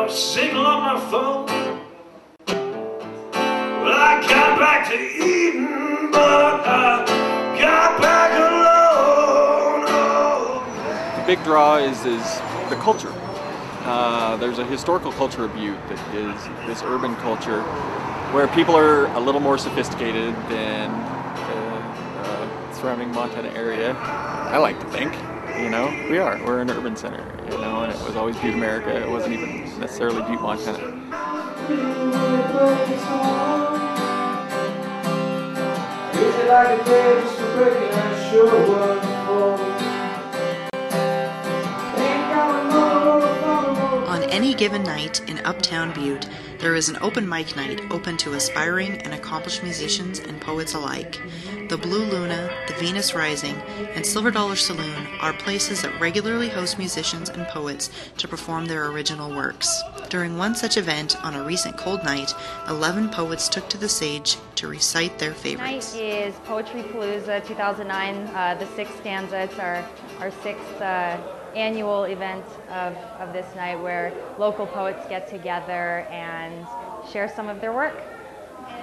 I'm on my phone. Well, I got back to Eden, but I got back alone. Oh. The big draw is is the culture. Uh, there's a historical culture of Butte that is this urban culture where people are a little more sophisticated than the uh, surrounding Montana area. I like to think you know, we are. We're an urban center, you know, and it was always Butte, America. It wasn't even necessarily Butte, Montana. Given night in Uptown Butte, there is an open mic night open to aspiring and accomplished musicians and poets alike. The Blue Luna, the Venus Rising, and Silver Dollar Saloon are places that regularly host musicians and poets to perform their original works. During one such event on a recent cold night, 11 poets took to the stage to recite their favorites. Tonight is Poetry Palooza 2009, uh, the sixth stanza. It's our, our sixth uh, annual event of, of this night where local poets get together and share some of their work.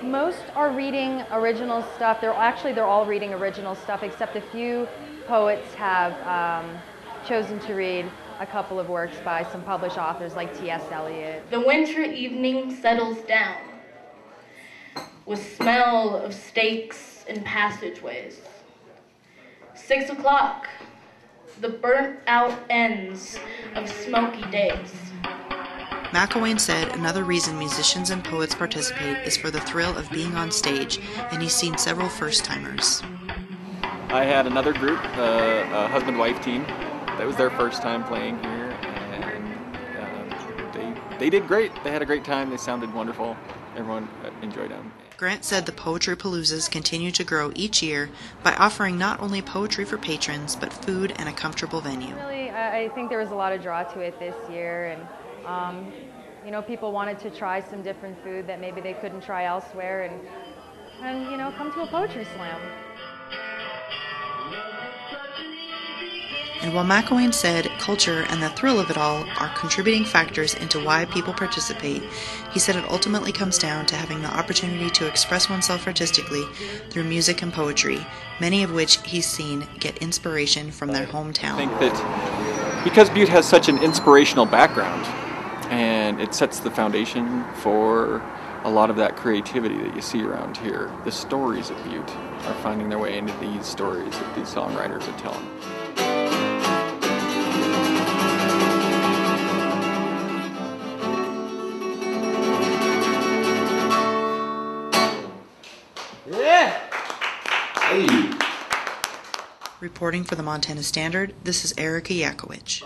Most are reading original stuff. They're actually they're all reading original stuff, except a few poets have um, chosen to read a couple of works by some published authors like T.S. Eliot. The winter evening settles down with smell of steaks and passageways. Six o'clock, the burnt out ends of smoky days. McElwain said another reason musicians and poets participate is for the thrill of being on stage, and he's seen several first timers. I had another group, uh, a husband-wife team, that was their first time playing here, and uh, they they did great. They had a great time. They sounded wonderful. Everyone uh, enjoyed them. Grant said the Poetry Paloozas continue to grow each year by offering not only poetry for patrons, but food and a comfortable venue. Really, I I think there was a lot of draw to it this year, and um, you know, people wanted to try some different food that maybe they couldn't try elsewhere, and and you know, come to a poetry slam. And while McElwain said culture and the thrill of it all are contributing factors into why people participate, he said it ultimately comes down to having the opportunity to express oneself artistically through music and poetry, many of which he's seen get inspiration from their hometown. I think that because Butte has such an inspirational background, and it sets the foundation for a lot of that creativity that you see around here. The stories of Butte are finding their way into these stories that these songwriters are telling. Reporting for the Montana Standard, this is Erica Yakowicz.